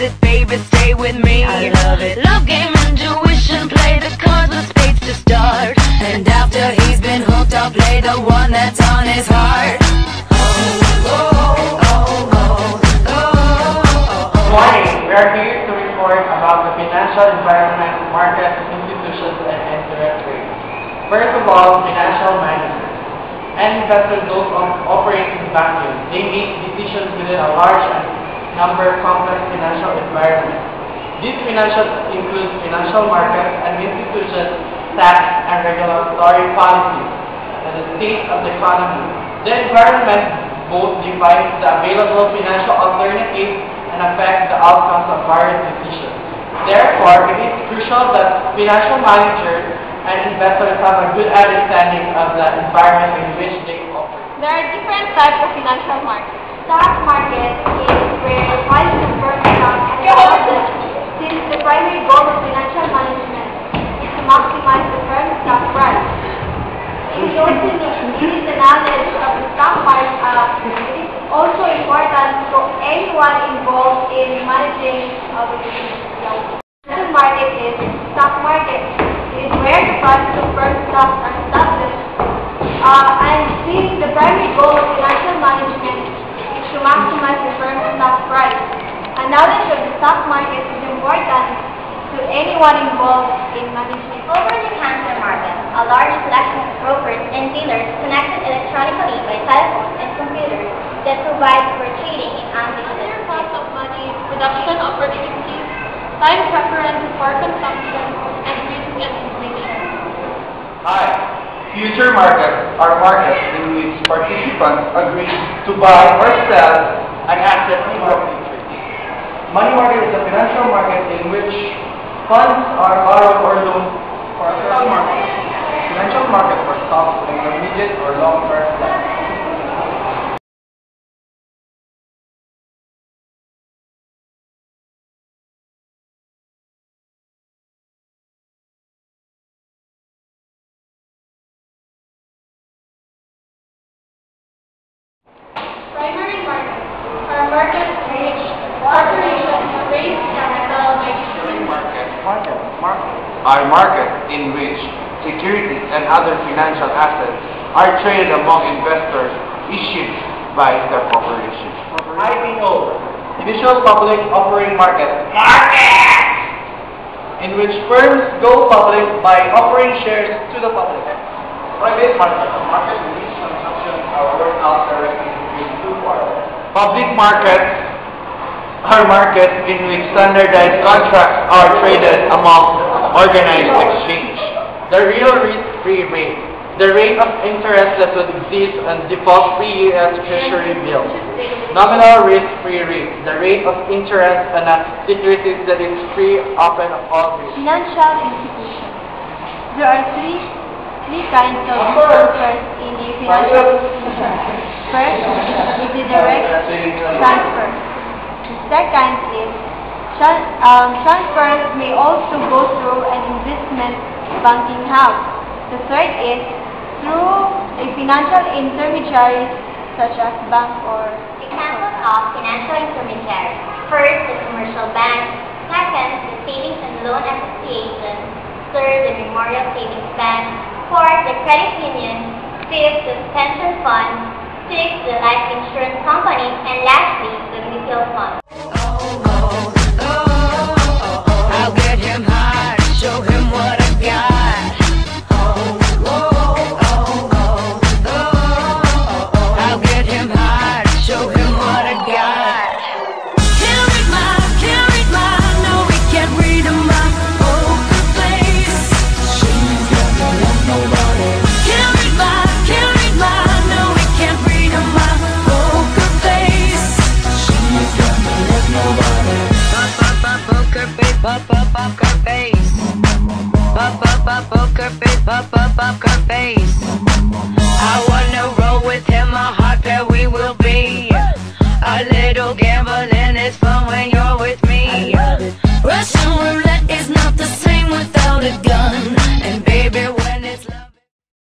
it, baby, stay with me. I love it. Love game, intuition, play the cards with spades to start. And after he's been hooked, I'll play the one that's on his heart. Oh, oh, oh, oh, oh, oh. Morning. We are here to report about the financial environment, market, institutions, and interest rates. First of all, financial management. Any investor goes on operating banking. They make decisions within a large and number complex financial environment. These financials include financial markets and institutions, tax and regulatory policies, and the state of the economy. The environment both defines the available financial alternatives and affects the outcomes of various decisions. Therefore, it is crucial that financial managers and investors have a good understanding of the environment in which they operate. There are different types of financial markets. Stock market the primary goal of financial management is to maximize the firm's stock price. It is of the stock market. Uh, it is also important to anyone involved in managing the market is stock market. Where the prices of are established. Uh, and since the primary goal of financial management to maximize the firm's stock price, a knowledge of the stock market is important to anyone involved in managing. Over-the-counter market, a large selection of brokers and dealers connected electronically by telephone and computers that provide for trading in Another unlimited cost of money, production opportunities, time preference for consumption, and risk and inflation. Hi. Future markets are markets in which participants agree to buy or sell an asset in market. Money market is a financial market in which funds are borrowed or loaned for a stock market. Financial market for stocks and intermediate or long-term Are markets in which securities and other financial assets are traded among investors issued by the corporation. IPO. Initial public offering market. Market! In which firms go public by offering shares to the public. Private market. A market in which transactions are worked out directly between two parties. Public markets are markets in which standardized contracts are traded among organized exchange. The real risk-free rate. The rate of interest that would exist on default-free U.S. Treasury bills. Nominal risk-free rate. The rate of interest on a securities that is free, open of all risk. Financial institutions. There are three three kinds of transfers in the financial First is the direct transfer. The second is tran- um, transfers may also go through an investment banking house. The third is through a financial intermediary such as bank or Examples of financial intermediaries. First, the commercial bank. Second, the savings and loan association. Third, the memorial savings bank. Fourth, the credit union. Fifth, the pension fund. Sixth, the life insurance company. And lastly, the mutual fund. poker face. Poker face. Face. I wanna roll with him, a hot pair we will be. A little gambling is fun when you're with me. Russian roulette is not the same without a gun.